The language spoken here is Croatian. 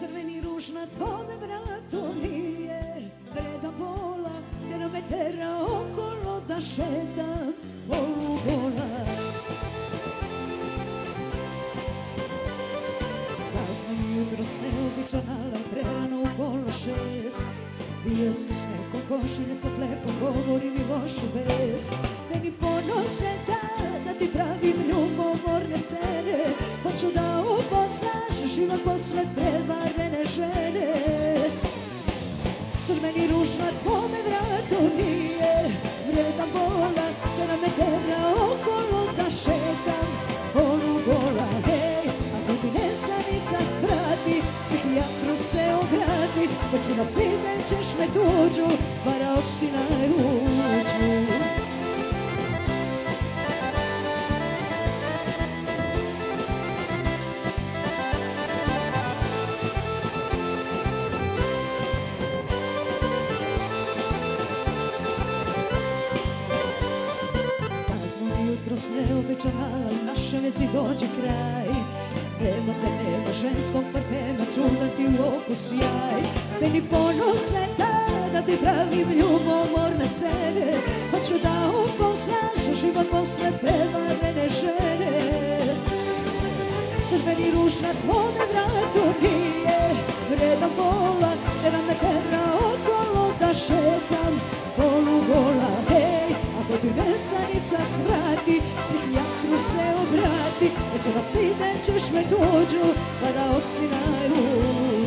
Crveni ruž na tvome vratu nije vreda bola me tera okolo da šetam polugola Zazvoni jutro s neobičan alarm prerano u pola šest. Bio si s nekom košilje sa flepom, govori mi lošu vest. Meni ponose ta da ti pravim ljubomorne scene Hoću da posle prevarene žene. Crveni ruž na tvome vratu nije vredan bola Da me tera okolo da šetam? Polugola Hej, ako ti nesanica svrati Psihijatru se obrati. Već na svime ćeš me tuđu Varao si na Zazvoni jutro s neobičan alarm, naše vezi dođe kraj. Nema te, nema ženskog parfema, čudan ti u oku sjaj. Meni ponose ta da ti pravim ljubomorne scene Hoću da upoznaš život posle prevarene žene. Crveni ruž na tvome vratu nije vredan bola Jer me tera okolo da šetam nesanica svrati, psihijatru se obrati. Večeras vidjet ćeš me tuđu kada osi na ruku